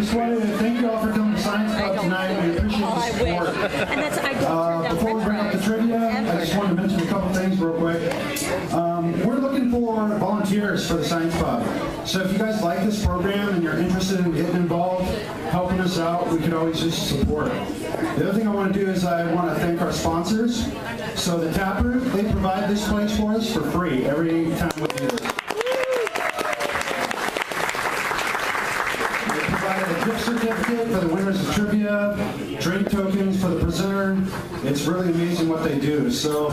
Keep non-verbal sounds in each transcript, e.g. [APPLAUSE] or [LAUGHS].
just wanted to thank you all for coming to Science Pub tonight. We appreciate Oh, the support. [LAUGHS] And that's, I don't Uh, before we bring up the trivia, I just wanted to mention a couple things real quick. Um, we're looking for volunteers for the Science Pub. So if you guys like this program and you're interested in getting involved, helping us out, we could always use support. The other thing I want to do is I want to thank our sponsors. So the Taproot, they provide this place for us for free every time we do this. They provided a gift certificate for the winners of trivia, drink tokens for the presenter. It's really amazing what they do. So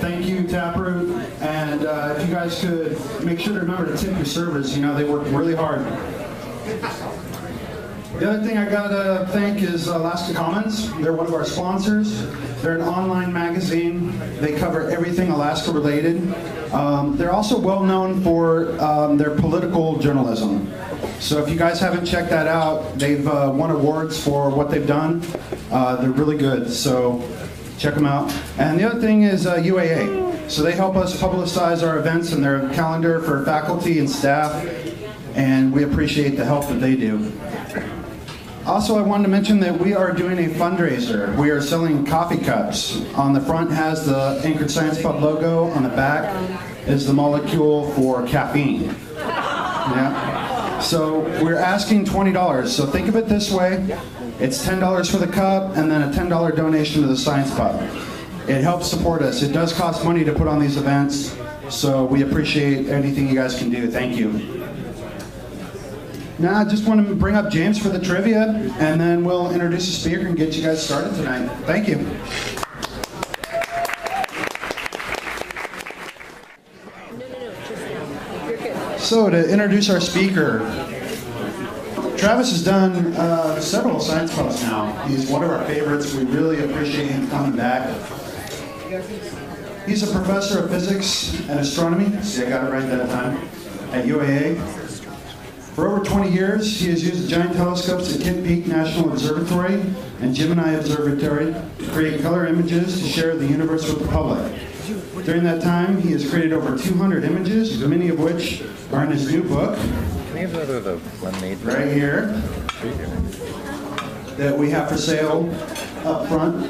thank you, Taproot. And uh, if you guys could make sure to remember to tip your servers. You know, they work really hard. The other thing I gotta thank is Alaska Commons. They're one of our sponsors. They're an online magazine. They cover everything Alaska related. Um, they're also well known for um, their political journalism. So if you guys haven't checked that out, they've uh, won awards for what they've done. Uh, they're really good. So check them out. And the other thing is uh, UAA. So they help us publicize our events and their calendar for faculty and staff. And we appreciate the help that they do. Also, I wanted to mention that we are doing a fundraiser. We are selling coffee cups. On the front has the Anchorage Science Pub logo. On the back is the molecule for caffeine. Yeah. So we're asking $20. So think of it this way. It's $10 for the cup and then a $10 donation to the Science Pub. It helps support us. It does cost money to put on these events. So we appreciate anything you guys can do. Thank you. Now, I just want to bring up James for the trivia, and then we'll introduce the speaker and get you guys started tonight. Thank you. So, to introduce our speaker, Travis has done uh, several science clubs now. He's one of our favorites. We really appreciate him coming back. He's a professor of physics and astronomy. See, I got it right that time. At UAA. For over 20 years, he has used giant telescopes at Kitt Peak National Observatory and Gemini Observatory to create color images to share the universe with the public. During that time, he has created over 200 images, many of which are in his new book, we have the lemonade? right here, that we have for sale up front.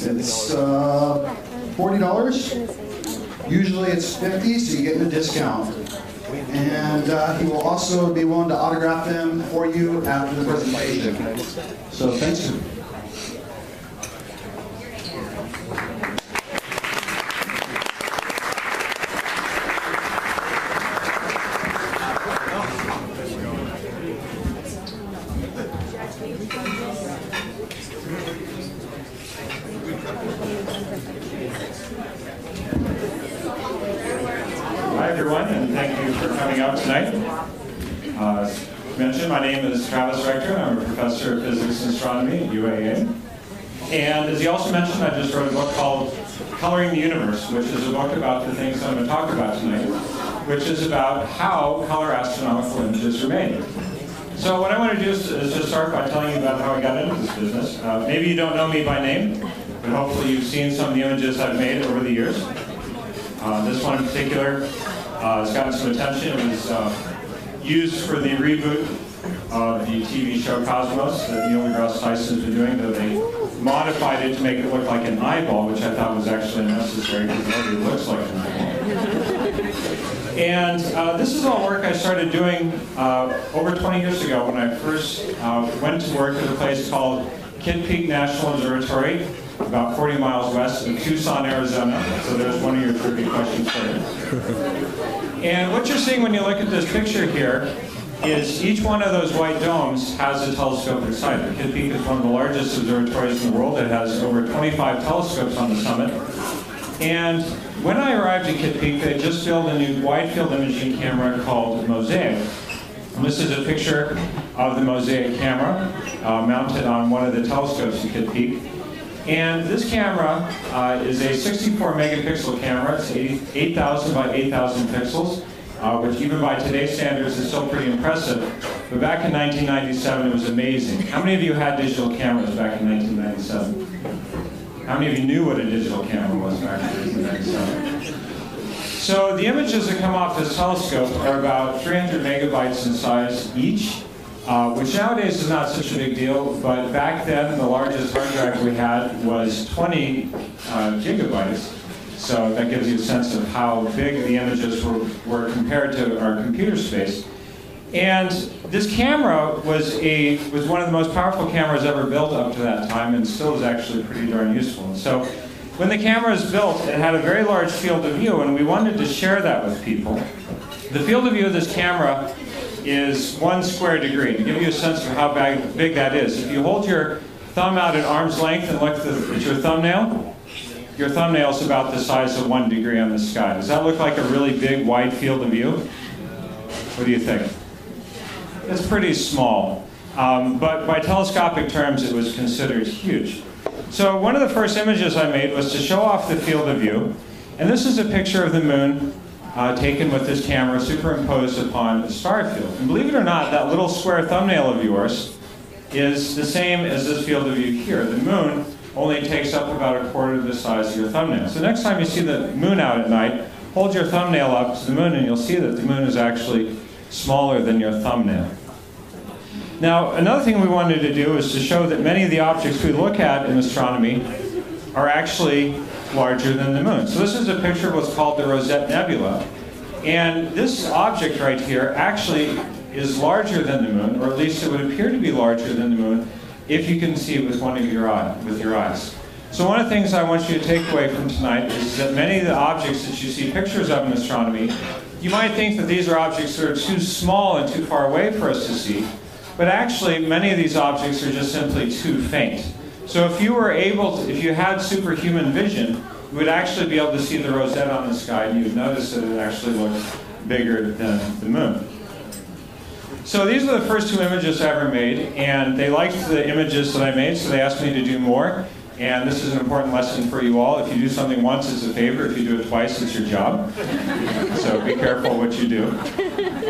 It's uh, $40. Usually it's 50 so you get a discount. And uh, he will also be willing to autograph them for you after the presentation. So thanks. Hi, everyone, and thank you for coming out tonight. Uh, mentioned, my name is Travis Rector. I'm a professor of physics and astronomy at UAA. And as he also mentioned, I just wrote a book called Coloring the Universe, which is a book about the things I'm going to talk about tonight, which is about how color astronomical images are made. So what I want to do is, is just start by telling you about how I got into this business. Uh, maybe you don't know me by name, but hopefully you've seen some of the images I've made over the years. Uh, this one in particular uh, has gotten some attention. It was uh, used for the reboot of the TV show Cosmos that Neil deGrasse Tyson's been doing, though they modified it to make it look like an eyeball, which I thought was actually unnecessary because it already looks like an eyeball. And uh, this is all work I started doing uh, over 20 years ago when I first uh, went to work at a place called Kitt Peak National Observatory, about 40 miles west of Tucson, Arizona. So there's one of your trivia questions for you. And what you're seeing when you look at this picture here is each one of those white domes has a telescope inside it. Kitt Peak is one of the largest observatories in the world. It has over 25 telescopes on the summit. And when I arrived at Kitt Peak, they just built a new wide field imaging camera called Mosaic. And this is a picture of the Mosaic camera uh, mounted on one of the telescopes at Kitt Peak. And this camera uh, is a 64 megapixel camera. It's 8,000 by 8,000 pixels, uh, which even by today's standards is still pretty impressive. But back in 1997, it was amazing. How many of you had digital cameras back in 1997? How many of you knew what a digital camera was back in 1997? So the images that come off this telescope are about 300 megabytes in size each. Uh, which nowadays is not such a big deal, but back then the largest hard drive we had was 20 uh, gigabytes. So that gives you a sense of how big the images were, were compared to our computer space. And this camera was, a, was one of the most powerful cameras ever built up to that time and still is actually pretty darn useful. And so when the camera was built, it had a very large field of view and we wanted to share that with people. The field of view of this camera is one square degree. To give you a sense of how big, big that is, if you hold your thumb out at arm's length and look at your thumbnail, your thumbnail is about the size of one degree on the sky. Does that look like a really big, wide field of view? What do you think? It's pretty small. Um, but by telescopic terms, it was considered huge. So one of the first images I made was to show off the field of view. And this is a picture of the moon uh, taken with this camera superimposed upon a star field. And believe it or not, that little square thumbnail of yours is the same as this field of view here. The moon only takes up about a quarter of the size of your thumbnail. So next time you see the moon out at night, hold your thumbnail up to the moon and you'll see that the moon is actually smaller than your thumbnail. Now, another thing we wanted to do is to show that many of the objects we look at in astronomy are actually larger than the moon. So this is a picture of what's called the Rosette Nebula. And this object right here actually is larger than the moon, or at least it would appear to be larger than the moon if you can see it with one of your eye, with your eyes. So one of the things I want you to take away from tonight is that many of the objects that you see pictures of in astronomy, you might think that these are objects that are too small and too far away for us to see, but actually, many of these objects are just simply too faint. So if you were able to, if you had superhuman vision, you would actually be able to see the rosette on the sky and you would notice that it actually looks bigger than the moon. So these are the first two images I ever made, and they liked the images that I made, so they asked me to do more. And this is an important lesson for you all. If you do something once, it's a favor. If you do it twice, it's your job. [LAUGHS] So be careful what you do.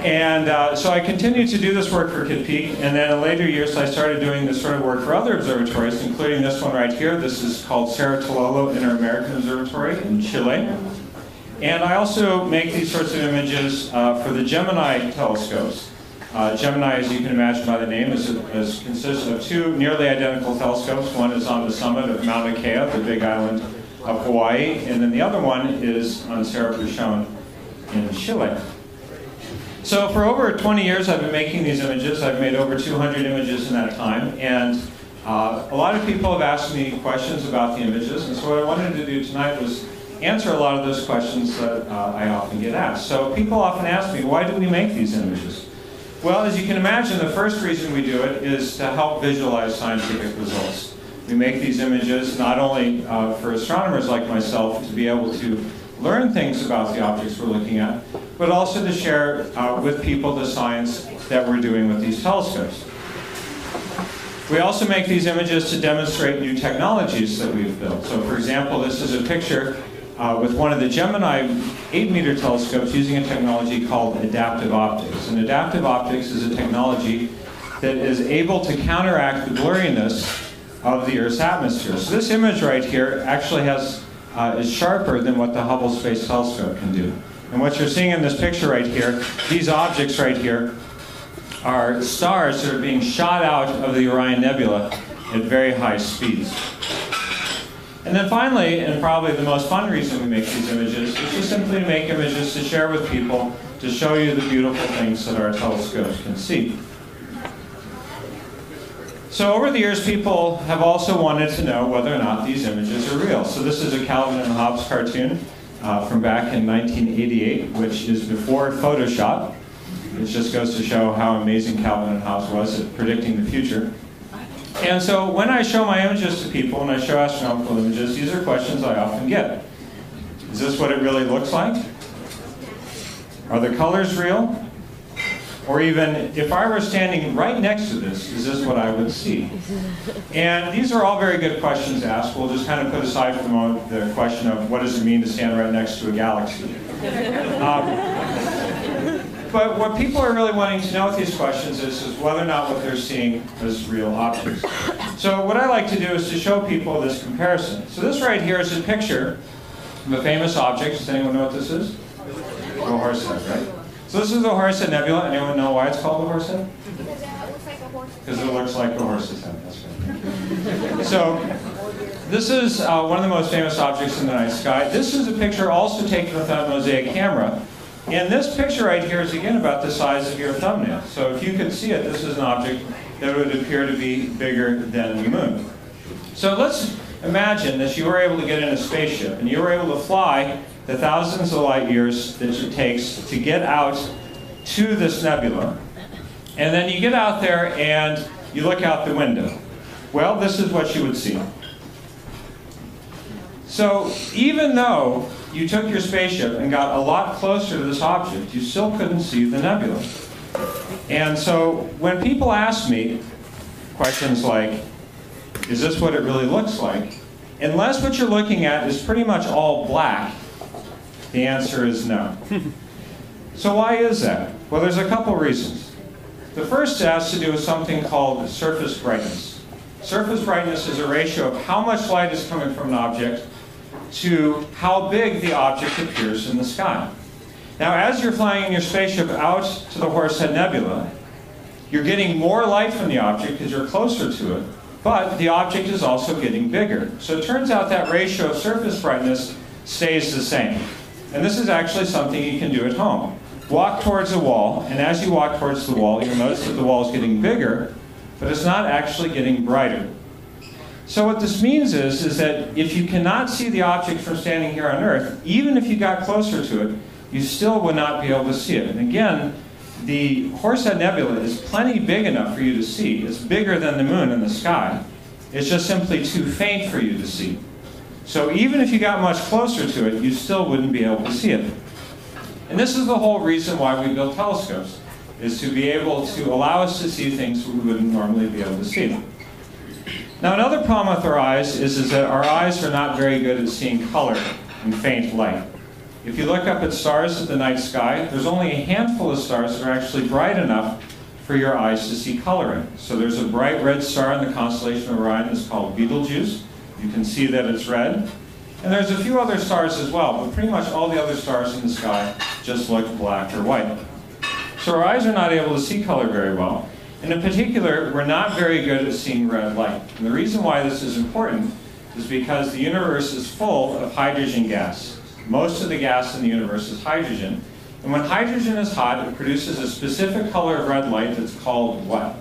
And uh, so I continued to do this work for Kitt Peak, and then in later years I started doing this sort of work for other observatories, including this one right here. This is called Cerro Tololo Inter-American Observatory in Chile. And I also make these sorts of images uh, for the Gemini telescopes. Uh, Gemini, as you can imagine by the name, is, is, consists of two nearly identical telescopes. One is on the summit of Mauna Kea, the big island of Hawaii, and then the other one is on Cerro Pachón in Chile. So for over 20 years, I've been making these images. I've made over 200 images in that time, and uh, a lot of people have asked me questions about the images, and so what I wanted to do tonight was answer a lot of those questions that uh, I often get asked. So people often ask me, why do we make these images? Well, as you can imagine, the first reason we do it is to help visualize scientific results. We make these images not only uh, for astronomers like myself to be able to learn things about the objects we're looking at, but also to share uh, with people the science that we're doing with these telescopes. We also make these images to demonstrate new technologies that we've built. So for example, this is a picture uh, with one of the Gemini 8-meter telescopes using a technology called adaptive optics. And adaptive optics is a technology that is able to counteract the blurriness of the Earth's atmosphere. So this image right here actually has uh, is sharper than what the Hubble Space Telescope can do. And what you're seeing in this picture right here, these objects right here are stars that are being shot out of the Orion Nebula at very high speeds. And then finally, and probably the most fun reason we make these images, is just simply to make images to share with people, to show you the beautiful things that our telescopes can see. So over the years, people have also wanted to know whether or not these images are real. So this is a Calvin and Hobbes cartoon uh, from back in 1988, which is before Photoshop. It just goes to show how amazing Calvin and Hobbes was at predicting the future. And so when I show my images to people, and I show astronomical images, these are questions I often get. Is this what it really looks like? Are the colors real? Or even, if I were standing right next to this, is this what I would see? And these are all very good questions to ask. We'll just kind of put aside for the moment the question of what does it mean to stand right next to a galaxy? Um, but what people are really wanting to know with these questions is, is whether or not what they're seeing is real objects. So what I like to do is to show people this comparison. So this right here is a picture of a famous object. Does anyone know what this is? The Horsehead, right? So this is the Horsehead Nebula. Anyone know why it's called the Horsehead? Because it looks like because it looks like a horse's head. That's right. So this is uh, one of the most famous objects in the night sky. This is a picture also taken with that mosaic camera. And this picture right here is again about the size of your thumbnail. So if you could see it, this is an object that would appear to be bigger than the moon. So let's imagine that you were able to get in a spaceship and you were able to fly the thousands of light years that it takes to get out to this nebula. And then you get out there and you look out the window. Well, this is what you would see. So even though you took your spaceship and got a lot closer to this object, you still couldn't see the nebula. And so when people ask me questions like, is this what it really looks like? Unless what you're looking at is pretty much all black, the answer is no. [LAUGHS] so why is that? Well, there's a couple reasons. The first has to do with something called surface brightness. Surface brightness is a ratio of how much light is coming from an object to how big the object appears in the sky. Now, as you're flying in your spaceship out to the Horsehead Nebula, you're getting more light from the object because you're closer to it, but the object is also getting bigger. So it turns out that ratio of surface brightness stays the same. And this is actually something you can do at home. Walk towards a wall, and as you walk towards the wall, you'll notice that the wall is getting bigger, but it's not actually getting brighter. So what this means is, is that if you cannot see the object from standing here on Earth, even if you got closer to it, you still would not be able to see it. And again, the Horsehead Nebula is plenty big enough for you to see. It's bigger than the moon in the sky. It's just simply too faint for you to see. So even if you got much closer to it, you still wouldn't be able to see it. And this is the whole reason why we build telescopes, is to be able to allow us to see things we wouldn't normally be able to see. Now another problem with our eyes is, is that our eyes are not very good at seeing color in faint light. If you look up at stars at the night sky, there's only a handful of stars that are actually bright enough for your eyes to see color in. So there's a bright red star in the constellation of Orion that's called Betelgeuse. You can see that it's red. And there's a few other stars as well, but pretty much all the other stars in the sky just look black or white. So our eyes are not able to see color very well. And in particular, we're not very good at seeing red light. And the reason why this is important is because the universe is full of hydrogen gas. Most of the gas in the universe is hydrogen. And when hydrogen is hot, it produces a specific color of red light that's called what?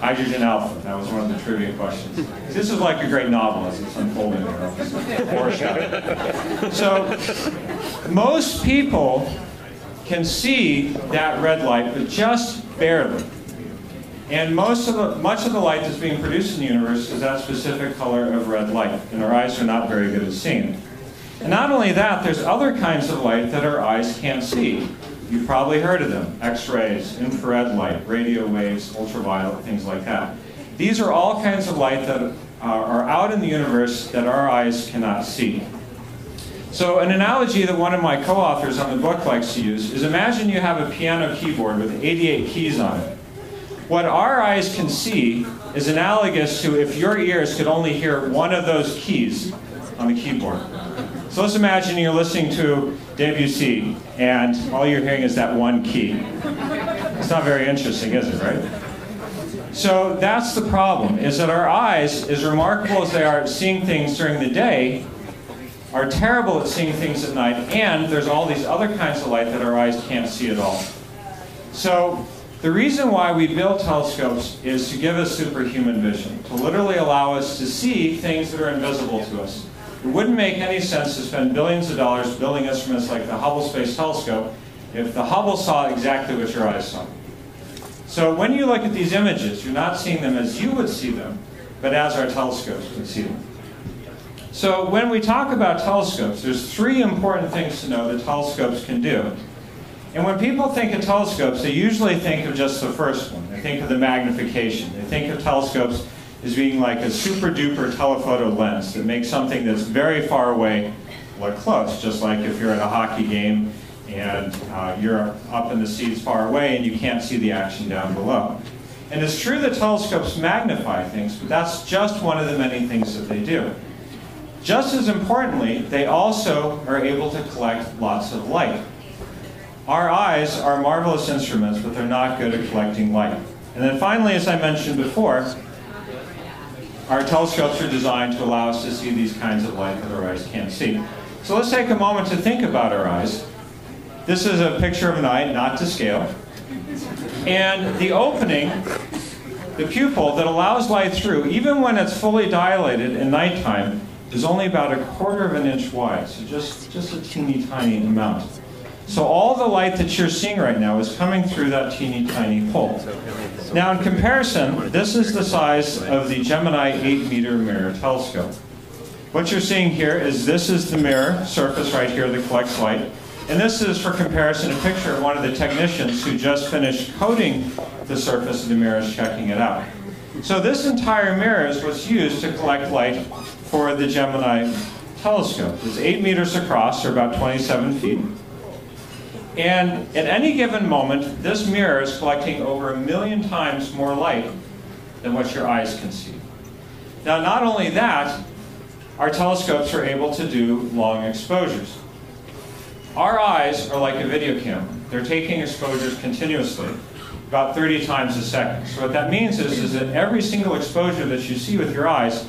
Hydrogen alpha. That was one of the trivia questions. This is like a great novel as it's unfolding there. [LAUGHS] So, most people can see that red light, but just barely. And most of the, much of the light that's being produced in the universe is that specific color of red light, and our eyes are not very good at seeing it. And not only that, there's other kinds of light that our eyes can't see. You've probably heard of them. X-rays, infrared light, radio waves, ultraviolet, things like that. These are all kinds of light that uh, are out in the universe that our eyes cannot see. So an analogy that one of my co-authors on the book likes to use is imagine you have a piano keyboard with 88 keys on it. What our eyes can see is analogous to if your ears could only hear one of those keys on the keyboard. So let's imagine you're listening to Debussy and all you're hearing is that one key. It's not very interesting, is it, right? So that's the problem, is that our eyes, as remarkable as they are at seeing things during the day, are terrible at seeing things at night, and there's all these other kinds of light that our eyes can't see at all. So the reason why we build telescopes is to give us superhuman vision, to literally allow us to see things that are invisible to us. It wouldn't make any sense to spend billions of dollars building instruments like the Hubble Space Telescope if the Hubble saw exactly what your eyes saw. So when you look at these images, you're not seeing them as you would see them, but as our telescopes would see them. So when we talk about telescopes, there's three important things to know that telescopes can do. And when people think of telescopes, they usually think of just the first one. They think of the magnification. They think of telescopes as being like a super duper telephoto lens that makes something that's very far away look close, just like if you're at a hockey game and uh, you're up in the seats far away and you can't see the action down below. And it's true that telescopes magnify things, but that's just one of the many things that they do. Just as importantly, they also are able to collect lots of light. Our eyes are marvelous instruments, but they're not good at collecting light. And then finally, as I mentioned before, our telescopes are designed to allow us to see these kinds of light that our eyes can't see. So let's take a moment to think about our eyes. This is a picture of an eye, not to scale. And the opening, the pupil that allows light through, even when it's fully dilated in nighttime, is only about a quarter of an inch wide, so just, just a teeny tiny amount. So all the light that you're seeing right now is coming through that teeny tiny hole. Now in comparison, this is the size of the Gemini 8 meter mirror telescope. What you're seeing here is this is the mirror surface right here that collects light. And this is, for comparison, a picture of one of the technicians who just finished coating the surface of the mirror, is checking it out. So this entire mirror is what's used to collect light for the Gemini telescope. It's 8 meters across, or about 27 feet. And at any given moment, this mirror is collecting over a million times more light than what your eyes can see. Now, not only that, our telescopes are able to do long exposures. Our eyes are like a video camera. They're taking exposures continuously, about 30 times a second. So what that means is, is that every single exposure that you see with your eyes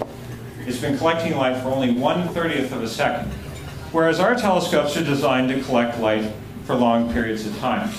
has been collecting light for only 1 30th of a second. Whereas our telescopes are designed to collect light for long periods of time.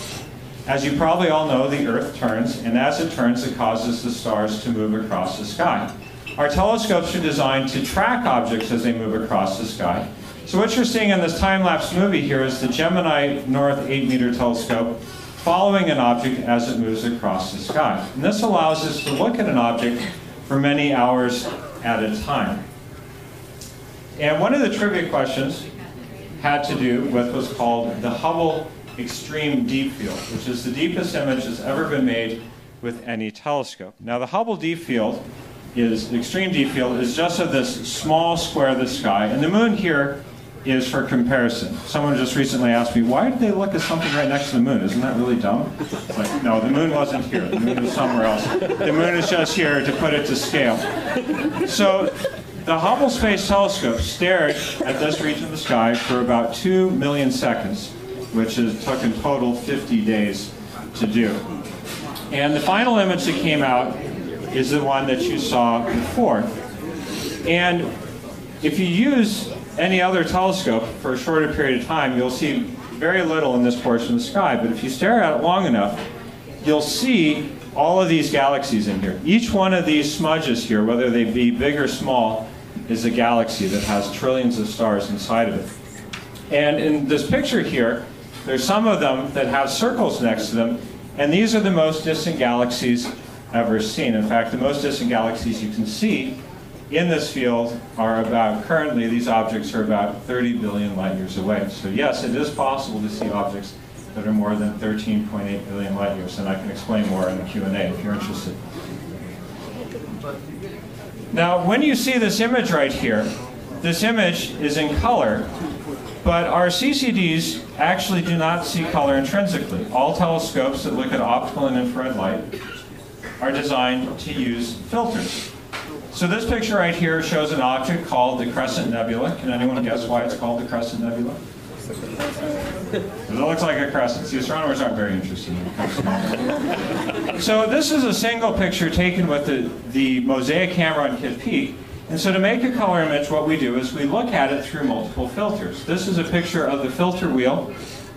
As you probably all know, the Earth turns, and as it turns, it causes the stars to move across the sky. Our telescopes are designed to track objects as they move across the sky. So what you're seeing in this time-lapse movie here is the Gemini North 8-meter telescope following an object as it moves across the sky. And this allows us to look at an object for many hours at a time. And one of the trivia questions had to do with what's called the Hubble Extreme Deep Field, which is the deepest image that's ever been made with any telescope. Now, the Hubble Deep Field is, extreme deep field is just of this small square of the sky, and the moon here is for comparison. Someone just recently asked me, why did they look at something right next to the moon? Isn't that really dumb? Like, no, the moon wasn't here. The moon was somewhere else. The moon is just here to put it to scale. So the Hubble Space Telescope stared at this region of the sky for about 2 million seconds, which is, took in total 50 days to do. And the final image that came out is the one that you saw before. And if you use any other telescope for a shorter period of time, you'll see very little in this portion of the sky. But if you stare at it long enough, you'll see all of these galaxies in here. Each one of these smudges here, whether they be big or small, is a galaxy that has trillions of stars inside of it. And in this picture here, there's some of them that have circles next to them, and these are the most distant galaxies ever seen. In fact, the most distant galaxies you can see in this field are about, currently these objects are about 30 billion light years away. So yes, it is possible to see objects that are more than 13.8 billion light years, and I can explain more in the Q&A if you're interested. Now, when you see this image right here, this image is in color, but our CCDs actually do not see color intrinsically. All telescopes that look at optical and infrared light are designed to use filters. So this picture right here shows an object called the Crescent Nebula. Can anyone guess why it's called the Crescent Nebula? It looks like a crescent. See, astronomers aren't very interested in So this is a single picture taken with the, the Mosaic camera on Kitt Peak. And so to make a color image, what we do is we look at it through multiple filters. This is a picture of the filter wheel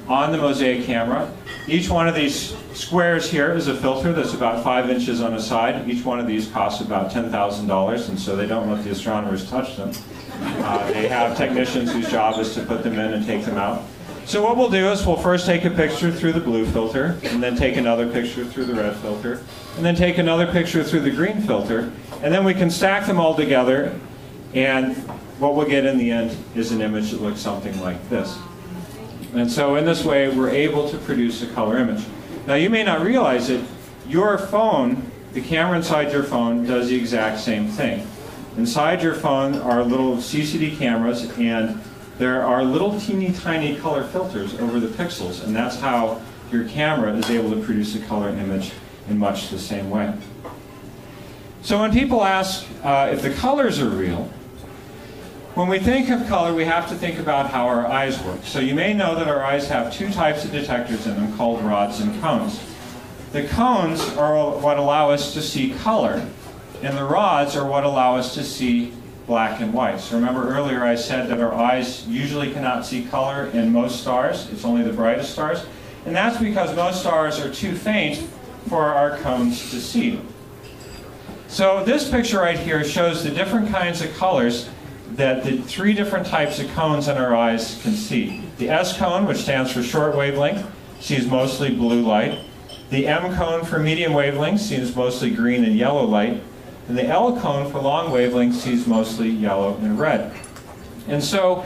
on the Mosaic camera. Each one of these squares here is a filter that's about five inches on a side. Each one of these costs about $10,000, and so they don't let the astronomers touch them. Uh, they have technicians whose job is to put them in and take them out. So what we'll do is we'll first take a picture through the blue filter, and then take another picture through the red filter, and then take another picture through the green filter, and then we can stack them all together, and what we'll get in the end is an image that looks something like this. And so in this way, we're able to produce a color image. Now you may not realize it, your phone, the camera inside your phone does the exact same thing. Inside your phone are little CCD cameras and there are little teeny tiny color filters over the pixels and that's how your camera is able to produce a color image in much the same way. So when people ask uh, if the colors are real, when we think of color, we have to think about how our eyes work. So you may know that our eyes have two types of detectors in them called rods and cones. The cones are what allow us to see color, and the rods are what allow us to see black and white. So remember earlier I said that our eyes usually cannot see color in most stars. It's only the brightest stars. And that's because most stars are too faint for our cones to see. So this picture right here shows the different kinds of colors that the three different types of cones in our eyes can see. The S cone, which stands for short wavelength, sees mostly blue light. The M cone for medium wavelength sees mostly green and yellow light. And the L cone for long wavelength sees mostly yellow and red. And so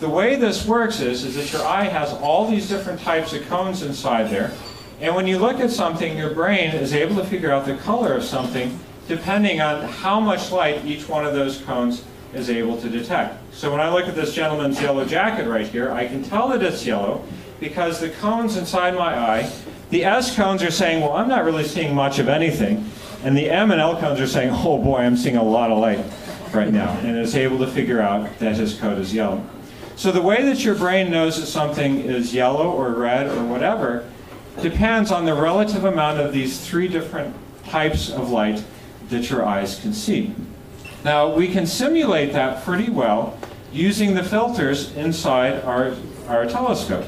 the way this works is, is that your eye has all these different types of cones inside there. And when you look at something, your brain is able to figure out the color of something depending on how much light each one of those cones is able to detect. So when I look at this gentleman's yellow jacket right here, I can tell that it's yellow because the cones inside my eye, the S cones are saying, well, I'm not really seeing much of anything. And the M and L cones are saying, oh boy, I'm seeing a lot of light right now. And it's able to figure out that his coat is yellow. So the way that your brain knows that something is yellow or red or whatever depends on the relative amount of these three different types of light that your eyes can see. Now, we can simulate that pretty well using the filters inside our, our telescope.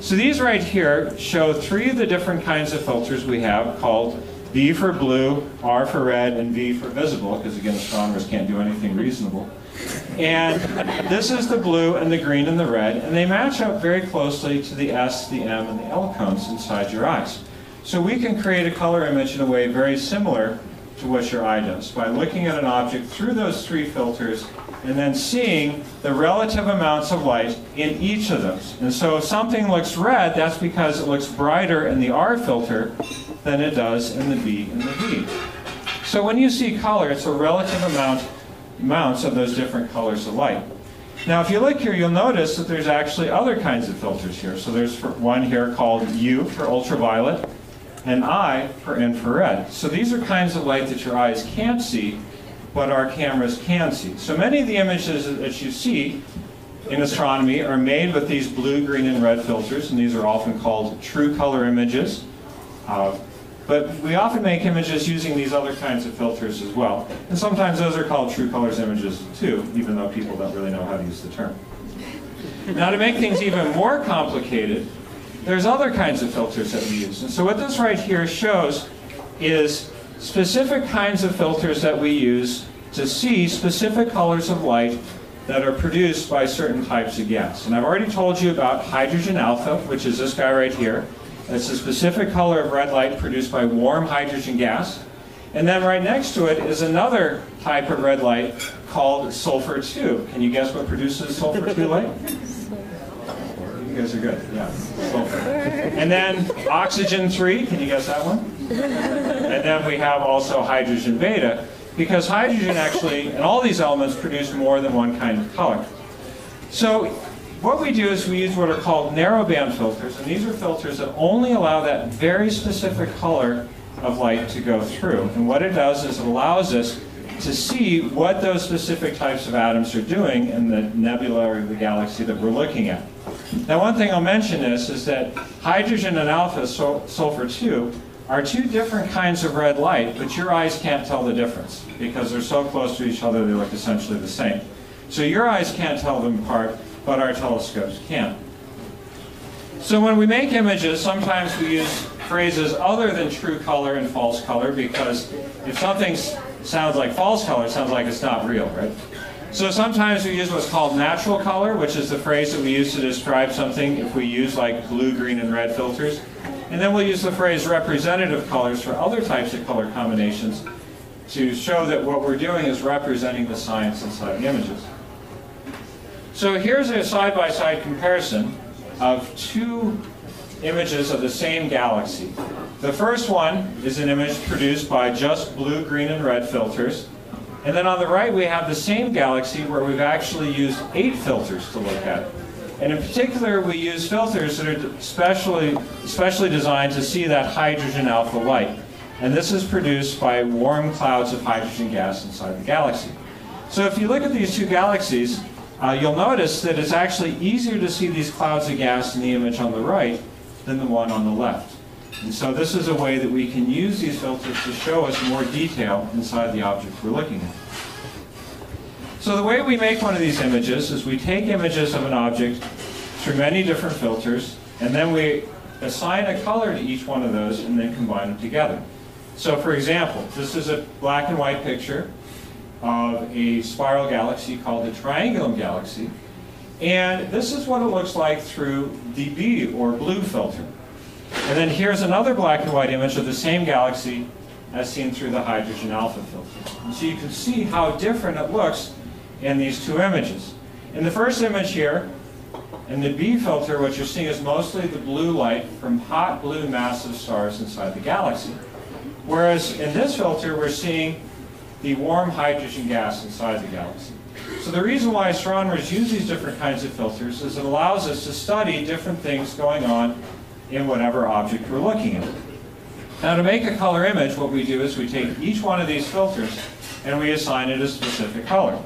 So these right here show three of the different kinds of filters we have called B for blue, R for red, and V for visible, because again, astronomers can't do anything reasonable. And this is the blue and the green and the red, and they match up very closely to the S, the M, and the L cones inside your eyes. So we can create a color image in a way very similar to what your eye does by looking at an object through those three filters and then seeing the relative amounts of light in each of those. And so if something looks red, that's because it looks brighter in the R filter than it does in the B and the V. So when you see color, it's a relative amount amounts of those different colors of light. Now if you look here, you'll notice that there's actually other kinds of filters here. So there's one here called U for ultraviolet, and I for infrared. So these are kinds of light that your eyes can't see, but our cameras can see. So many of the images that you see in astronomy are made with these blue, green, and red filters, and these are often called true color images. Uh, but we often make images using these other kinds of filters as well. And sometimes those are called true colors images too, even though people don't really know how to use the term. Now to make things even more complicated, there's other kinds of filters that we use. And so what this right here shows is specific kinds of filters that we use to see specific colors of light that are produced by certain types of gas. And I've already told you about hydrogen alpha, which is this guy right here. It's a specific color of red light produced by warm hydrogen gas. And then right next to it is another type of red light called sulfur 2. Can you guess what produces sulfur 2 light? [LAUGHS] You guys are good, yeah. Sulfur. And then oxygen 3, can you guess that one? [LAUGHS] And then we have also hydrogen beta, because hydrogen actually, and all these elements produce more than one kind of color. So what we do is we use what are called narrowband filters, and these are filters that only allow that very specific color of light to go through. And what it does is it allows us to see what those specific types of atoms are doing in the nebula or the galaxy that we're looking at. Now one thing I'll mention is, is that hydrogen and alpha sulfur 2 are two different kinds of red light, but your eyes can't tell the difference because they're so close to each other they look essentially the same. So your eyes can't tell them apart, but our telescopes can. So when we make images, sometimes we use phrases other than true color and false color because if something sounds like false color, it sounds like it's not real, right? So sometimes we use what's called natural color, which is the phrase that we use to describe something if we use like blue, green, and red filters. And then we'll use the phrase representative colors for other types of color combinations to show that what we're doing is representing the science inside the images. So here's a side-by-side -side comparison of two images of the same galaxy. The first one is an image produced by just blue, green, and red filters. And then on the right we have the same galaxy where we've actually used eight filters to look at. And in particular we use filters that are specially, specially designed to see that hydrogen alpha light. And this is produced by warm clouds of hydrogen gas inside the galaxy. So if you look at these two galaxies, uh, you'll notice that it's actually easier to see these clouds of gas in the image on the right than the one on the left. And so this is a way that we can use these filters to show us more detail inside the object we're looking at. So the way we make one of these images is we take images of an object through many different filters, and then we assign a color to each one of those and then combine them together. So for example, this is a black and white picture of a spiral galaxy called the Triangulum Galaxy. And this is what it looks like through DB or blue filter. And then here's another black and white image of the same galaxy as seen through the hydrogen alpha filter. And so you can see how different it looks in these two images. In the first image here, in the B filter, what you're seeing is mostly the blue light from hot blue massive stars inside the galaxy. Whereas in this filter, we're seeing the warm hydrogen gas inside the galaxy. So the reason why astronomers use these different kinds of filters is it allows us to study different things going on in whatever object we're looking at. Now to make a color image, what we do is we take each one of these filters and we assign it a specific color.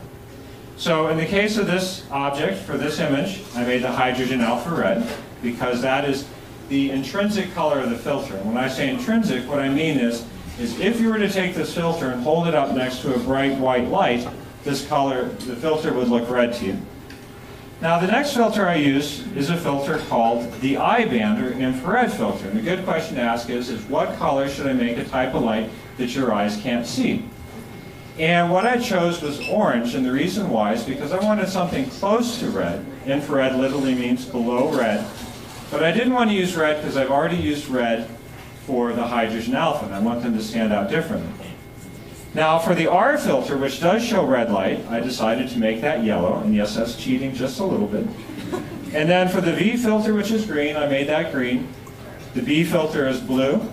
So in the case of this object, for this image, I made the hydrogen alpha red because that is the intrinsic color of the filter. And when I say intrinsic, what I mean is, is if you were to take this filter and hold it up next to a bright white light, this color, the filter would look red to you. Now the next filter I use is a filter called the I-band or infrared filter. And the good question to ask is, is what color should I make a type of light that your eyes can't see? And what I chose was orange, and the reason why is because I wanted something close to red. Infrared literally means below red. But I didn't want to use red because I've already used red for the hydrogen alpha, and I want them to stand out differently. Now for the R filter, which does show red light, I decided to make that yellow, and yes, that's cheating just a little bit. And then for the V filter, which is green, I made that green. The B filter is blue.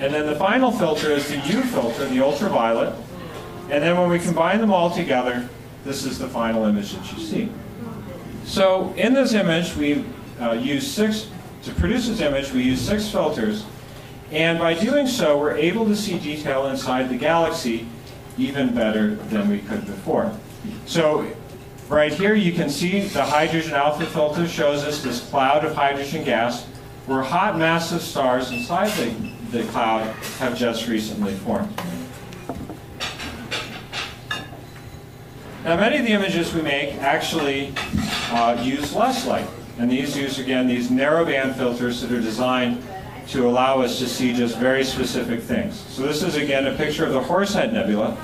And then the final filter is the U filter, the ultraviolet. And then when we combine them all together, this is the final image that you see. So in this image, we uh, use six, to produce this image, we use six filters. And by doing so, we're able to see detail inside the galaxy even better than we could before. So right here, you can see the hydrogen alpha filter shows us this cloud of hydrogen gas where hot massive stars inside the, the cloud have just recently formed. Now many of the images we make actually uh, use less light. And these use, again, these narrowband filters that are designed to allow us to see just very specific things. So this is, again, a picture of the Horsehead Nebula.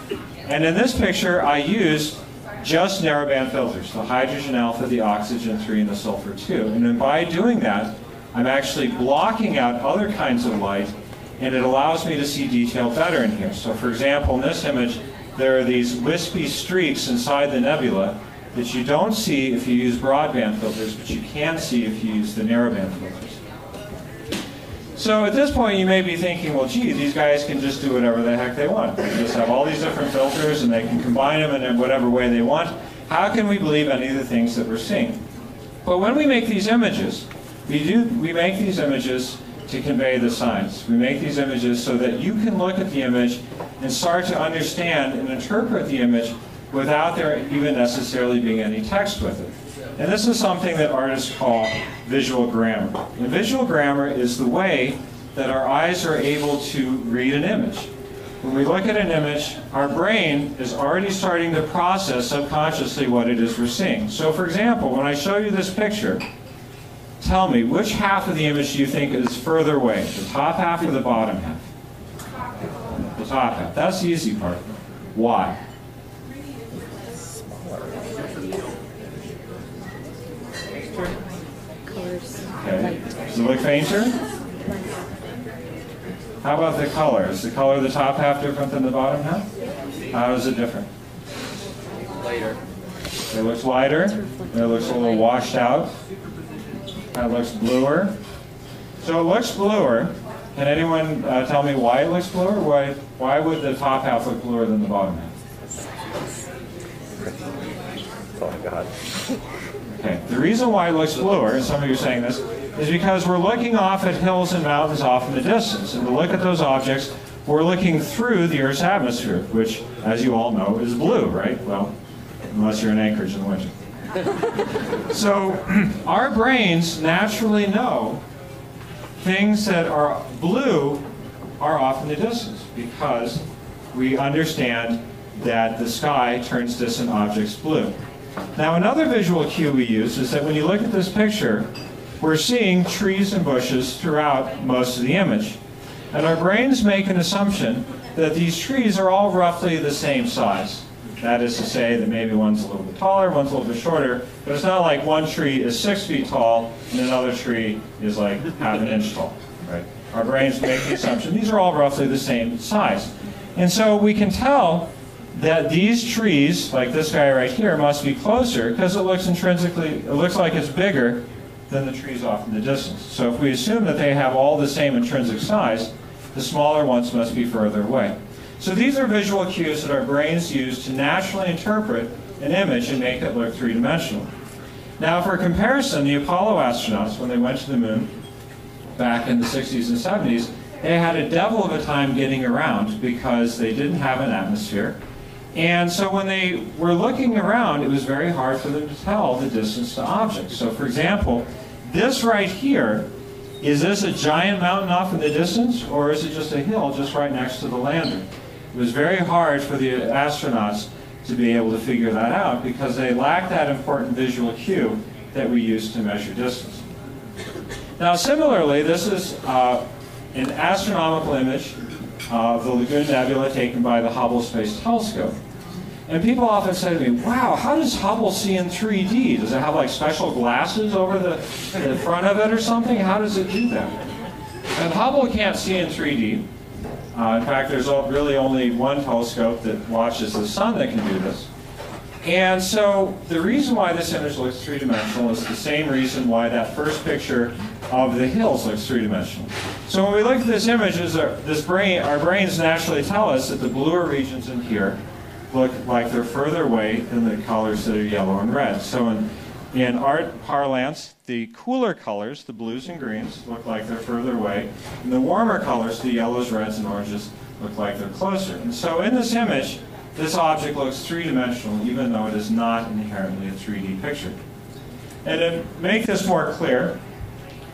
And in this picture, I used just narrowband filters, the hydrogen alpha, the oxygen 3, and the sulfur 2. And then by doing that, I'm actually blocking out other kinds of light, and it allows me to see detail better in here. So for example, in this image, there are these wispy streaks inside the nebula that you don't see if you use broadband filters, but you can see if you use the narrowband filters. So at this point, you may be thinking, well, gee, these guys can just do whatever the heck they want. They just have all these different filters, and they can combine them in whatever way they want. How can we believe any of the things that we're seeing? But when we make these images, we, do, we make these images to convey the science. We make these images so that you can look at the image and start to understand and interpret the image without there even necessarily being any text with it. And this is something that artists call visual grammar. And visual grammar is the way that our eyes are able to read an image. When we look at an image, our brain is already starting to process subconsciously what it is we're seeing. So for example, when I show you this picture, tell me, which half of the image do you think is further away? The top half or the bottom half? The top half. That's the easy part. Why? Okay. Does it look fainter? How about the color? Is the color of the top half different than the bottom half? How is it different? Lighter. It looks lighter. It looks a little washed out. It looks bluer. So it looks bluer. Can anyone uh, tell me why it looks bluer? Why, why would the top half look bluer than the bottom half? That's all I got. Okay. The reason why it looks bluer, and some of you are saying this, is because we're looking off at hills and mountains off in the distance. And to look at those objects, we're looking through the Earth's atmosphere, which, as you all know, is blue, right? Well, unless you're in Anchorage in the winter. [LAUGHS] so [CLEARS THROAT] our brains naturally know things that are blue are off in the distance because we understand that the sky turns distant objects blue. Now another visual cue we use is that when you look at this picture, we're seeing trees and bushes throughout most of the image. And our brains make an assumption that these trees are all roughly the same size. That is to say that maybe one's a little bit taller, one's a little bit shorter, but it's not like one tree is six feet tall and another tree is like half an inch tall. Right? Our brains make the assumption these are all roughly the same size. And so we can tell that these trees, like this guy right here, must be closer because it looks intrinsically, it looks like it's bigger than the trees off in the distance. So if we assume that they have all the same intrinsic size, the smaller ones must be further away. So these are visual cues that our brains use to naturally interpret an image and make it look three-dimensional. Now for comparison, the Apollo astronauts, when they went to the moon back in the 60s and 70s, they had a devil of a time getting around because they didn't have an atmosphere. And so when they were looking around, it was very hard for them to tell the distance to objects. So for example, this right here, is this a giant mountain off in the distance, or is it just a hill just right next to the lander? It was very hard for the astronauts to be able to figure that out because they lacked that important visual cue that we use to measure distance. Now similarly, this is uh, an astronomical image of the Lagoon Nebula taken by the Hubble Space Telescope. And people often say to me, wow, how does Hubble see in 3D? Does it have like special glasses over the, the front of it or something? How does it do that? And Hubble can't see in 3D. Uh, in fact, there's really only one telescope that watches the sun that can do this. And so the reason why this image looks three-dimensional is the same reason why that first picture of the hills looks three-dimensional. So when we look at this image, this brain, our brains naturally tell us that the bluer regions in here look like they're further away than the colors that are yellow and red. So in, in art parlance, the cooler colors, the blues and greens, look like they're further away. And the warmer colors, the yellows, reds, and oranges, look like they're closer. And so in this image, this object looks three-dimensional, even though it is not inherently a 3D picture. And to make this more clear,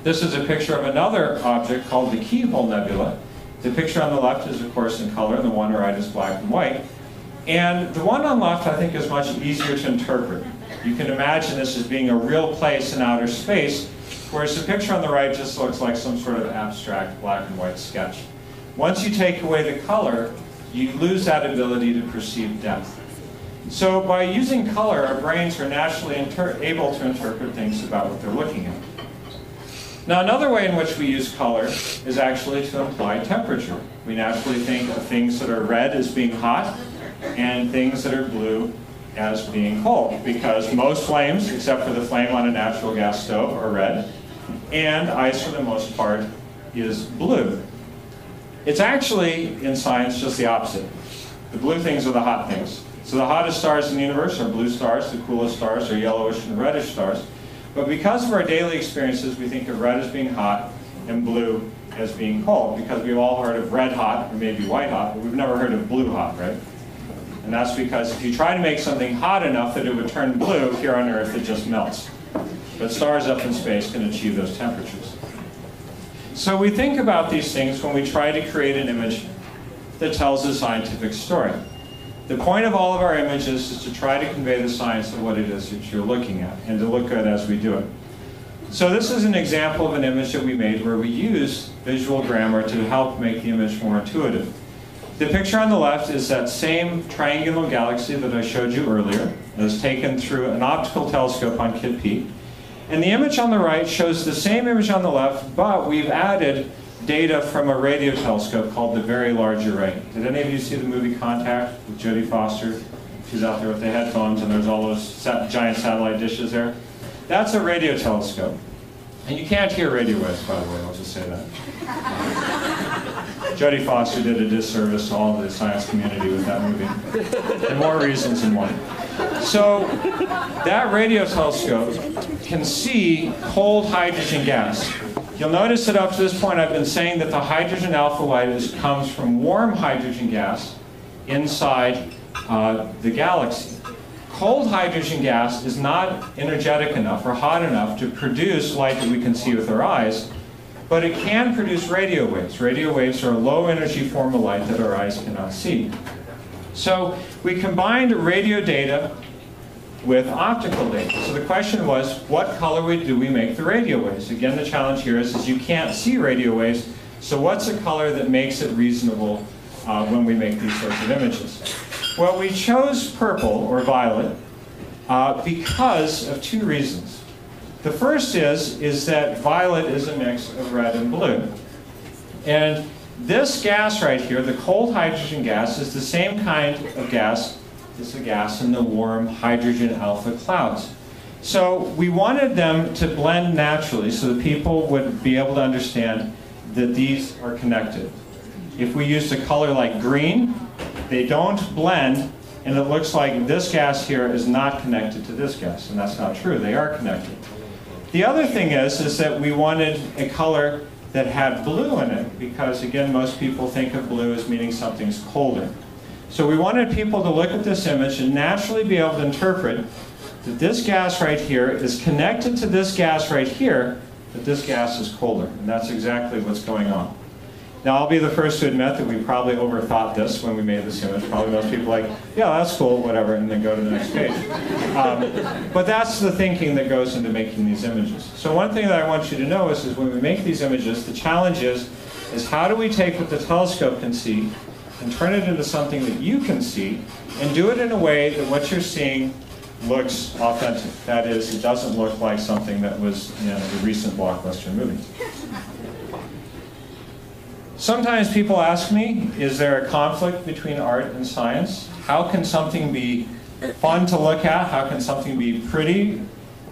this is a picture of another object called the Keyhole Nebula. The picture on the left is, of course, in color, and the one on the right is black and white. And the one on the left, I think, is much easier to interpret. You can imagine this as being a real place in outer space, whereas the picture on the right just looks like some sort of abstract black and white sketch. Once you take away the color, you lose that ability to perceive depth. So by using color, our brains are naturally able to interpret things about what they're looking at. Now another way in which we use color is actually to imply temperature. We naturally think of things that are red as being hot and things that are blue as being cold because most flames, except for the flame on a natural gas stove, are red and ice for the most part is blue. It's actually, in science, just the opposite. The blue things are the hot things. So the hottest stars in the universe are blue stars, the coolest stars are yellowish and reddish stars. But because of our daily experiences, we think of red as being hot and blue as being cold, because we've all heard of red hot or maybe white hot, but we've never heard of blue hot, right? And that's because if you try to make something hot enough that it would turn blue, here on Earth it just melts. But stars up in space can achieve those temperatures. So we think about these things when we try to create an image that tells a scientific story. The point of all of our images is to try to convey the science of what it is that you're looking at and to look good as we do it. So this is an example of an image that we made where we use visual grammar to help make the image more intuitive. The picture on the left is that same triangular galaxy that I showed you earlier. It was taken through an optical telescope on Kitt Peak. And the image on the right shows the same image on the left, but we've added data from a radio telescope called the Very Large Array. Did any of you see the movie Contact with Jodie Foster? She's out there with the headphones and there's all those sat giant satellite dishes there. That's a radio telescope. And you can't hear radio waves, by the way, I'll just say that. [LAUGHS] Jodie Foster did a disservice to all of the science community with that movie. And more reasons than one. So that radio telescope can see cold hydrogen gas. You'll notice that up to this point I've been saying that the hydrogen alpha light is, comes from warm hydrogen gas inside uh, the galaxy. Cold hydrogen gas is not energetic enough or hot enough to produce light that we can see with our eyes, but it can produce radio waves. Radio waves are a low energy form of light that our eyes cannot see. So we combined radio data with optical data. So the question was, what color do we make the radio waves? Again, the challenge here is, is you can't see radio waves, so what's a color that makes it reasonable uh, when we make these sorts of images? Well, we chose purple or violet uh, because of two reasons. The first is, is that violet is a mix of red and blue. And this gas right here, the cold hydrogen gas, is the same kind of gas as the gas in the warm hydrogen alpha clouds. So we wanted them to blend naturally so that people would be able to understand that these are connected. If we used a color like green, they don't blend and it looks like this gas here is not connected to this gas, and that's not true. They are connected. The other thing is, is that we wanted a color that had blue in it, because again, most people think of blue as meaning something's colder. So we wanted people to look at this image and naturally be able to interpret that this gas right here is connected to this gas right here, that this gas is colder. And that's exactly what's going on. Now, I'll be the first to admit that we probably overthought this when we made this image. Probably most people like, yeah, that's cool, whatever, and then go to the next page. Um, but that's the thinking that goes into making these images. So one thing that I want you to know is, is when we make these images, the challenge is, is how do we take what the telescope can see and turn it into something that you can see and do it in a way that what you're seeing looks authentic. That is, it doesn't look like something that was in a recent blockbuster movie. Sometimes people ask me, is there a conflict between art and science? How can something be fun to look at? How can something be pretty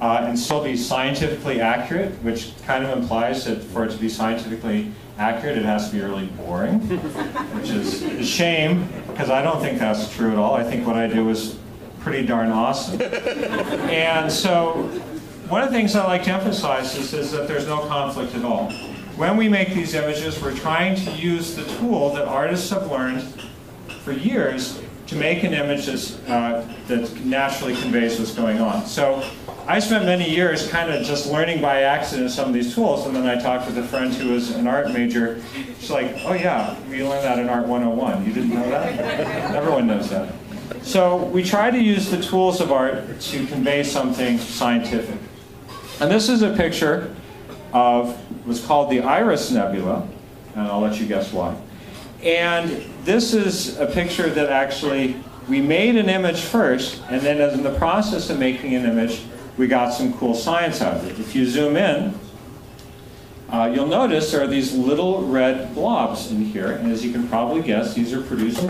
uh, and still be scientifically accurate? Which kind of implies that for it to be scientifically accurate, it has to be really boring, which is a shame because I don't think that's true at all. I think what I do is pretty darn awesome. and so one of the things I like to emphasize is, is that there's no conflict at all when we make these images, we're trying to use the tool that artists have learned for years to make an image uh, that naturally conveys what's going on. So I spent many years kind of just learning by accident some of these tools, and then I talked with a friend who was an art major. She's like, oh yeah, we learned that in Art 101. You didn't know that? [LAUGHS] Everyone knows that. So we try to use the tools of art to convey something scientific. And this is a picture of what's called the Iris Nebula, and I'll let you guess why. And this is a picture that actually we made an image first, and then in the process of making an image, we got some cool science out of it. If you zoom in, uh, you'll notice there are these little red blobs in here, and as you can probably guess, these are produced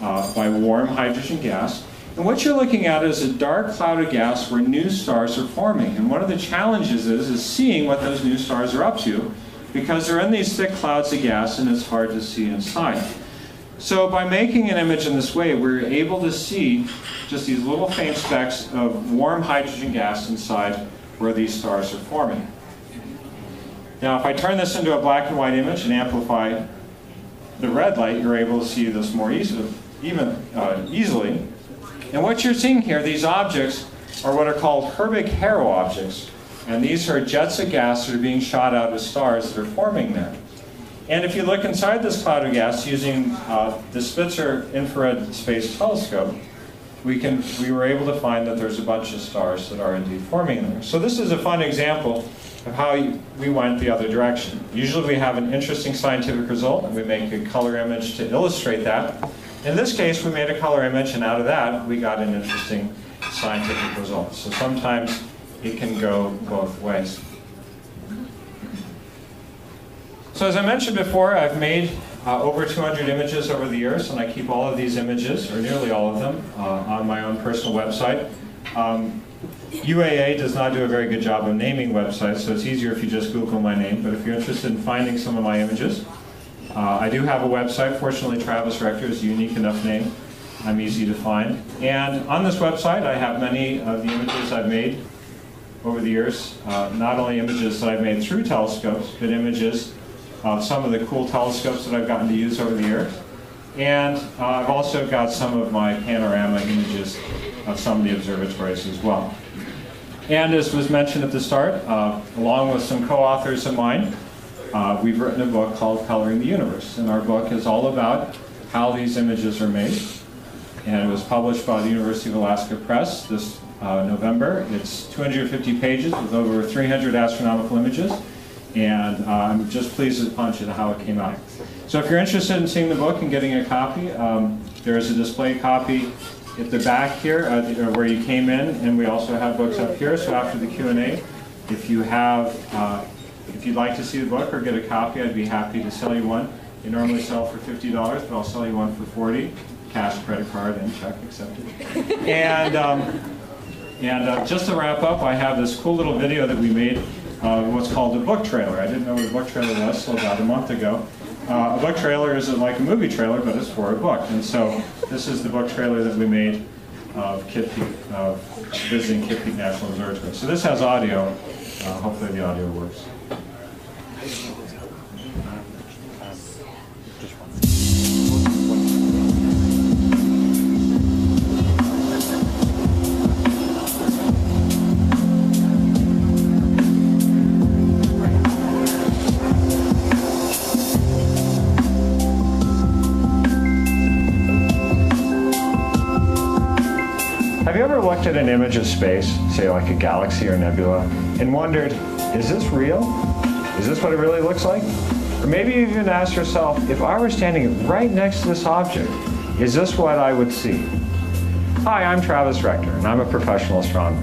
uh, by warm hydrogen gas. And what you're looking at is a dark cloud of gas where new stars are forming. And one of the challenges is, is seeing what those new stars are up to because they're in these thick clouds of gas and it's hard to see inside. So by making an image in this way, we're able to see just these little faint specks of warm hydrogen gas inside where these stars are forming. Now if I turn this into a black and white image and amplify the red light, you're able to see this more easily, even uh, easily. And what you're seeing here, these objects are what are called Herbig-Haro objects. And these are jets of gas that are being shot out of stars that are forming there. And if you look inside this cloud of gas using uh, the Spitzer Infrared Space Telescope, we, can, we were able to find that there's a bunch of stars that are indeed forming there. So this is a fun example of how we went the other direction. Usually we have an interesting scientific result and we make a color image to illustrate that. In this case, we made a color image, and out of that, we got an interesting scientific result. So sometimes it can go both ways. So as I mentioned before, I've made uh, over 200 images over the years, and I keep all of these images, or nearly all of them, uh, on my own personal website. Um, UAA does not do a very good job of naming websites, so it's easier if you just Google my name. But if you're interested in finding some of my images, uh, I do have a website. Fortunately, Travis Rector is a unique enough name. I'm easy to find. And on this website, I have many of the images I've made over the years. Uh, not only images that I've made through telescopes, but images of some of the cool telescopes that I've gotten to use over the years. And uh, I've also got some of my panorama images of some of the observatories as well. And as was mentioned at the start, uh, along with some co-authors of mine, uh, we've written a book called Coloring the Universe. And our book is all about how these images are made. And it was published by the University of Alaska Press this uh, November. It's 250 pages with over 300 astronomical images. And uh, I'm just pleased as punch at how it came out. So if you're interested in seeing the book and getting a copy, um, there is a display copy at the back here uh, where you came in, and we also have books up here. So after the Q&A, if you have, uh, if you'd like to see the book or get a copy, I'd be happy to sell you one. They normally sell for $50, but I'll sell you one for 40 cash, credit card, and check accepted. [LAUGHS] and um, and uh, just to wrap up, I have this cool little video that we made, uh, what's called a book trailer. I didn't know what a book trailer was till about a month ago. Uh, a book trailer isn't like a movie trailer, but it's for a book. And so this is the book trailer that we made of Peak, visiting Kitt Peak National Observatory. So this has audio. Uh, hopefully the audio works. At an image of space, say like a galaxy or nebula, and wondered, is this real? Is this what it really looks like? Or maybe you even ask yourself, if I were standing right next to this object, is this what I would see? Hi, I'm Travis Rector, and I'm a professional astronomer.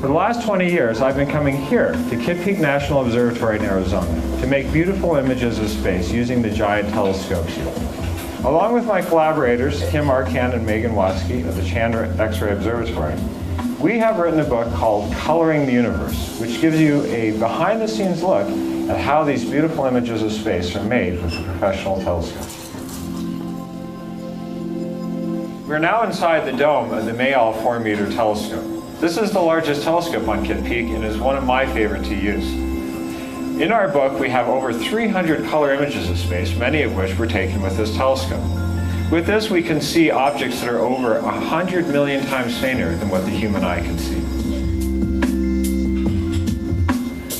For the last 20 years, I've been coming here to Kitt Peak National Observatory in Arizona to make beautiful images of space using the giant telescopes here. Along with my collaborators, Kim Arcand and Megan Watzke of the Chandra X-ray Observatory, we have written a book called Coloring the Universe, which gives you a behind-the-scenes look at how these beautiful images of space are made with a professional telescope. We're now inside the dome of the Mayall 4-meter telescope. This is the largest telescope on Kitt Peak and is one of my favorite to use. In our book, we have over 300 color images of space, many of which were taken with this telescope. With this, we can see objects that are over 100 million times fainter than what the human eye can see.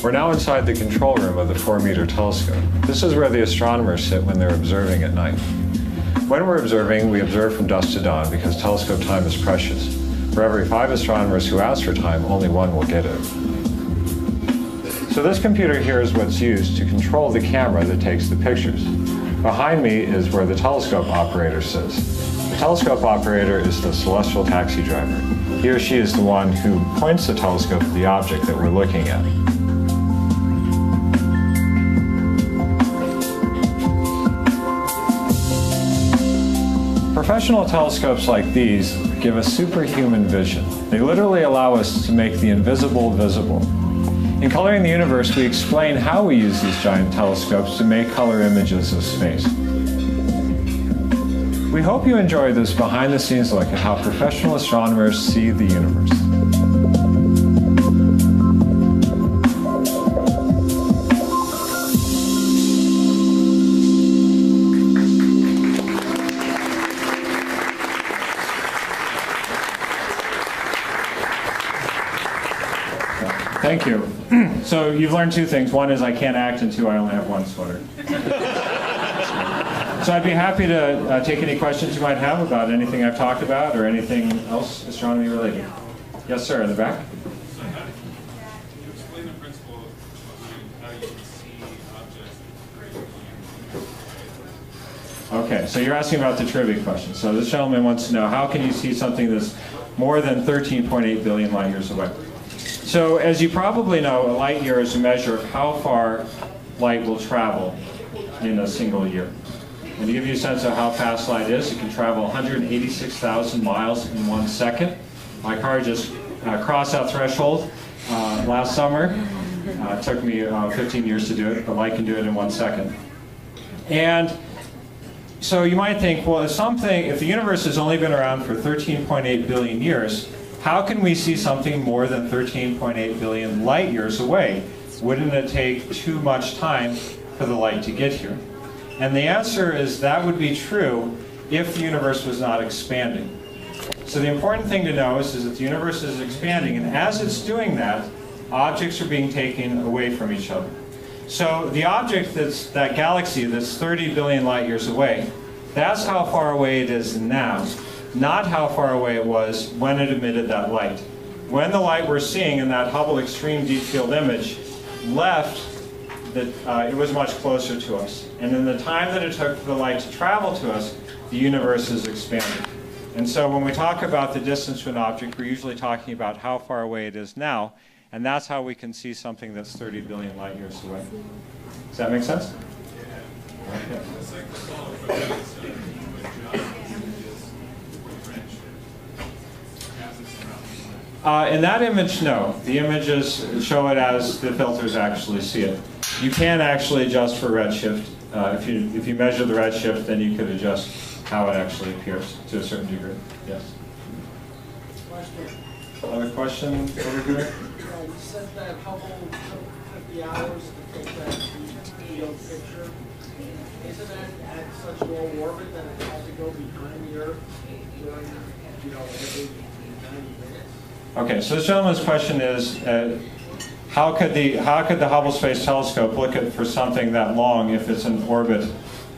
We're now inside the control room of the 4-meter telescope. This is where the astronomers sit when they're observing at night. When we're observing, we observe from dusk to dawn because telescope time is precious. For every five astronomers who ask for time, only one will get it. So this computer here is what's used to control the camera that takes the pictures. Behind me is where the telescope operator sits. The telescope operator is the celestial taxi driver. He or she is the one who points the telescope at the object that we're looking at. Professional telescopes like these give us superhuman vision. They literally allow us to make the invisible visible. In Coloring the Universe, we explain how we use these giant telescopes to make color images of space. We hope you enjoy this behind the scenes look at how professional astronomers see the universe. Thank you. [CLEARS THROAT] So you've learned two things. One is I can't act, and two, I only have one sweater. [LAUGHS] so I'd be happy to uh, take any questions you might have about anything I've talked about or anything else astronomy related. Yes, sir, in the back. So you explain the principle behind how you can see objects Okay, so you're asking about the trivia question. So this gentleman wants to know how can you see something that's more than 13.8 billion light years away? So as you probably know, a light year is a measure of how far light will travel in a single year. And to give you a sense of how fast light is, it can travel 186,000 miles in one second. My car just uh, crossed that threshold uh, last summer. Uh, it took me uh, 15 years to do it, but light can do it in one second. And so you might think, well, if something, if the universe has only been around for 13.8 billion years, how can we see something more than 13.8 billion light years away? Wouldn't it take too much time for the light to get here? And the answer is that would be true if the universe was not expanding. So the important thing to know is, is that the universe is expanding, and as it's doing that, objects are being taken away from each other. So the object that's that galaxy that's 30 billion light years away, that's how far away it is now, not how far away it was when it emitted that light. When the light we're seeing in that Hubble Extreme Deep Field image left, that uh, it was much closer to us. And in the time that it took for the light to travel to us, the universe is expanding. And so when we talk about the distance to an object, we're usually talking about how far away it is now, and that's how we can see something that's 30 billion light years away. Does that make sense? Okay. Uh, in that image, no. The images show it as the filters actually see it. You can actually adjust for redshift. Uh, if, you, if you measure the redshift, then you could adjust how it actually appears to a certain degree. Yes. Other question over here? Yeah, you said that Hubble took 50 hours to take that field picture. Isn't that at such low orbit that it has to go behind the Earth during, you know, every 90 minutes? Okay, so this gentleman's question is, uh, how could the how could the Hubble Space Telescope look at for something that long if it's in orbit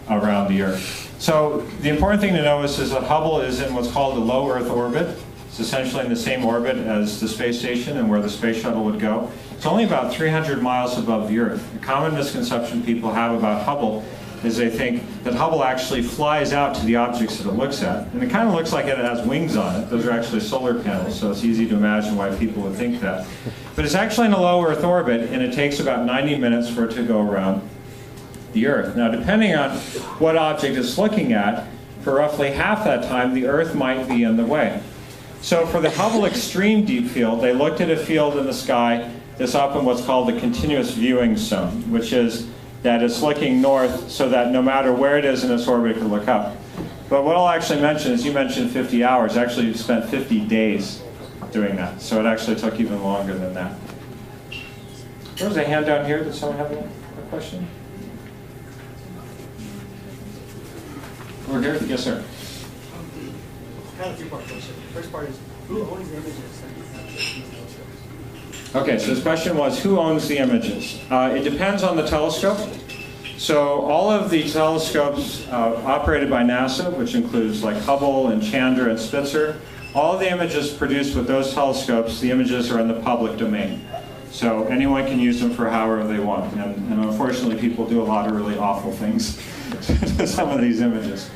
around the Earth? So the important thing to know is, is that Hubble is in what's called a low Earth orbit. It's essentially in the same orbit as the space station and where the space shuttle would go. It's only about 300 miles above the Earth. A common misconception people have about Hubble is they think that Hubble actually flies out to the objects that it looks at. And it kind of looks like it has wings on it. Those are actually solar panels, so it's easy to imagine why people would think that. But it's actually in a low Earth orbit, and it takes about 90 minutes for it to go around the Earth. Now, depending on what object it's looking at, for roughly half that time, the Earth might be in the way. So for the Hubble Extreme Deep Field, they looked at a field in the sky that's up in what's called the continuous viewing zone, which is that it's looking north so that no matter where it is in its orbit, it can look up. But what I'll actually mention is you mentioned 50 hours. Actually, you spent 50 days doing that. So it actually took even longer than that. There was a hand down here. Did someone have a question? Over here? Yes, sir. Um, kind of two-part question. First part is, who owns the images that you have that these telescopes? Okay, so this question was who owns the images? Uh, it depends on the telescope. So all of the telescopes uh, operated by NASA, which includes like Hubble and Chandra and Spitzer, all the images produced with those telescopes, the images are in the public domain. So anyone can use them for however they want. And, and unfortunately, people do a lot of really awful things [LAUGHS] to some of these images.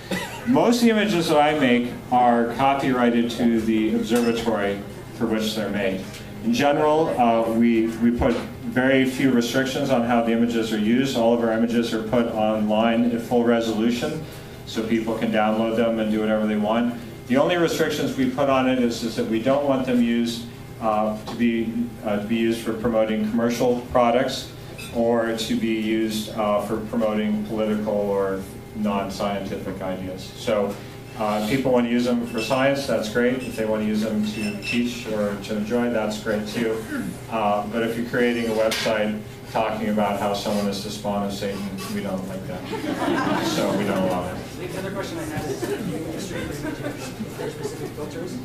Most of the images that I make are copyrighted to the observatory for which they're made. In general, uh, we, we put very few restrictions on how the images are used. All of our images are put online at full resolution, so people can download them and do whatever they want. The only restrictions we put on it is, is that we don't want them used uh, to, be, uh, to be used for promoting commercial products or to be used uh, for promoting political or non-scientific ideas. So uh, people want to use them for science, that's great. If they want to use them to teach or to enjoy, that's great too. Uh, but if you're creating a website talking about how someone is the spawn of Satan, we don't like that. So we don't allow it. The other question I had is, if you the images, there specific filters so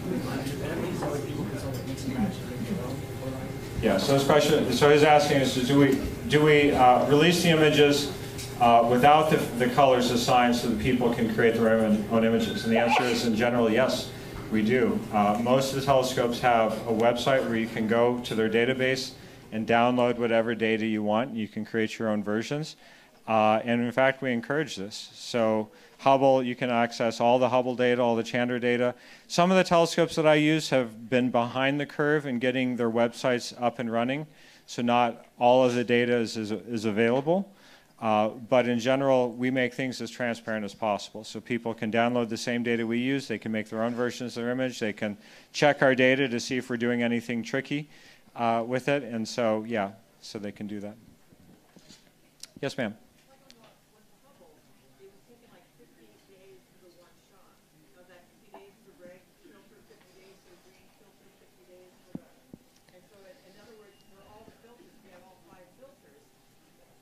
people can sort of mix and match and make their own. or like- Yeah, so his question, so he's asking is, do we, do we uh, release the images uh, without the, the colors assigned so that people can create their own, own images? And the answer is, in general, yes, we do. Uh, most of the telescopes have a website where you can go to their database and download whatever data you want. You can create your own versions. Uh, and in fact, we encourage this. So Hubble, you can access all the Hubble data, all the Chandra data. Some of the telescopes that I use have been behind the curve in getting their websites up and running. So not all of the data is, is, is available. Uh, but in general, we make things as transparent as possible. So people can download the same data we use. They can make their own versions of their image. They can check our data to see if we're doing anything tricky uh, with it. And so, yeah, so they can do that. Yes, ma'am. it was taking like fifty days for the one shot. So that fifty days for red filter, fifty days for green filter, fifty days for the, and so in, in other words, for all the filters, we have all five filters.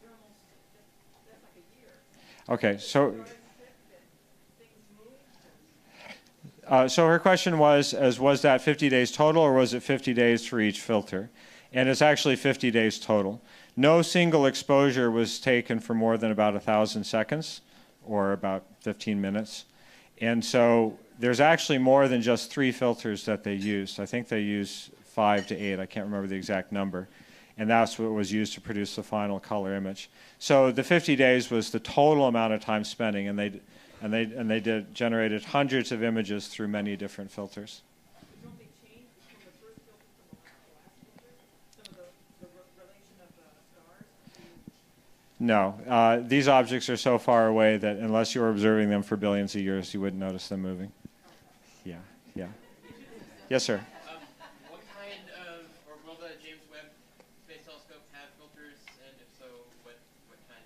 They're almost, that's, that's like a year. Okay, so. Uh, so her question was, as was that 50 days total, or was it 50 days for each filter? And it's actually 50 days total. no single exposure was taken for more than about a thousand seconds, or about 15 minutes. And so there's actually more than just three filters that they used. I think they used five to eight. I can't remember the exact number. And that's what was used to produce the final color image. So the 50 days was the total amount of time spending, and they and they and they did generated hundreds of images through many different filters. No, uh, these objects are so far away that unless you were observing them for billions of years, you wouldn't notice them moving. Yeah, yeah. Yes, sir. Um, what kind of, or will the James Webb Space Telescope have filters, and if so, what, what kinds?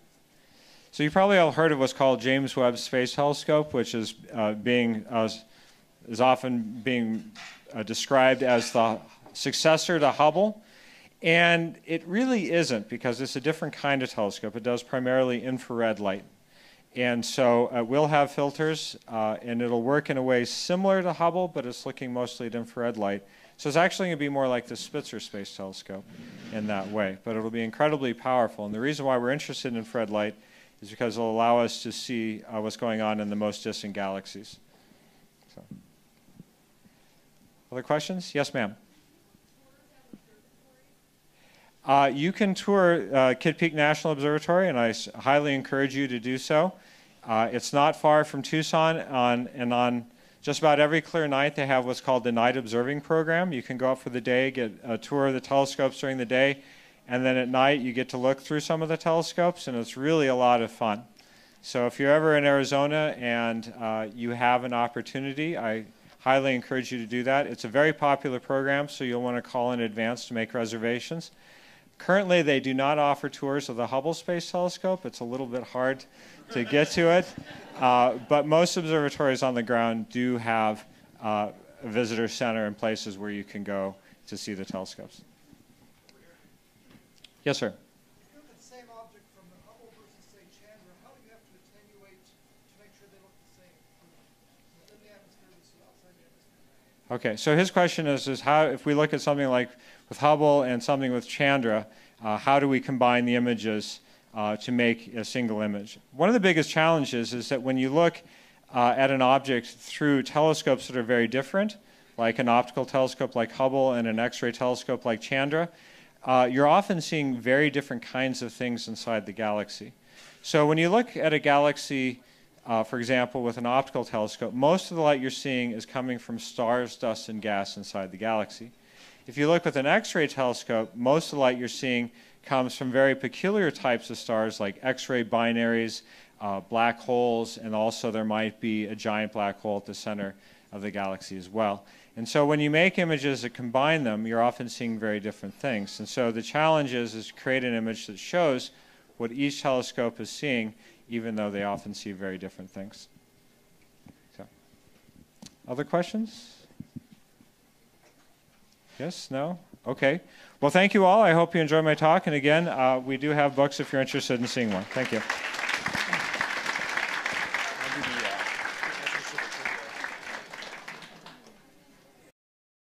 So you probably all heard of what's called James Webb Space Telescope, which is uh, being uh, is often being uh, described as the successor to Hubble, and it really isn't because it's a different kind of telescope. It does primarily infrared light, and so uh, we'll have filters, uh, and it'll work in a way similar to Hubble, but it's looking mostly at infrared light. So it's actually going to be more like the Spitzer Space Telescope in that way, but it'll be incredibly powerful. And the reason why we're interested in infrared light is because it'll allow us to see uh, what's going on in the most distant galaxies. So. Other questions? Yes, ma'am. Uh, you can tour uh, Kitt Peak National Observatory, and I highly encourage you to do so. Uh, it's not far from Tucson, on, and on just about every clear night, they have what's called the Night Observing Program. You can go up for the day, get a tour of the telescopes during the day, and then at night, you get to look through some of the telescopes, and it's really a lot of fun. So if you're ever in Arizona and uh, you have an opportunity, I highly encourage you to do that. It's a very popular program, so you'll want to call in advance to make reservations. Currently, they do not offer tours of the Hubble Space Telescope. It's a little bit hard to get to it, uh, but most observatories on the ground do have uh, a visitor center and places where you can go to see the telescopes. Yes, sir. you look at the same object from the Hubble sir. say, Chandra, how do you have to attenuate to make sure they look the same? Within the atmosphere versus outside the atmosphere? Okay, so his question is, is how, if we look at something like with Hubble and something with Chandra, uh, how do we combine the images uh, to make a single image? One of the biggest challenges is that when you look uh, at an object through telescopes that are very different, like an optical telescope like Hubble and an X-ray telescope like Chandra, uh, you're often seeing very different kinds of things inside the galaxy. So when you look at a galaxy, uh, for example, with an optical telescope, most of the light you're seeing is coming from stars, dust, and gas inside the galaxy. If you look with an X ray telescope, most of the light you're seeing comes from very peculiar types of stars like X ray binaries, uh, black holes, and also there might be a giant black hole at the center of the galaxy as well. And so when you make images that combine them, you're often seeing very different things. And so the challenge is, to create an image that shows what each telescope is seeing, even though they often see very different things. So, other questions? Yes? No? Okay. Well, thank you all. I hope you enjoyed my talk. And again, uh, we do have books if you're interested in seeing one. Thank you.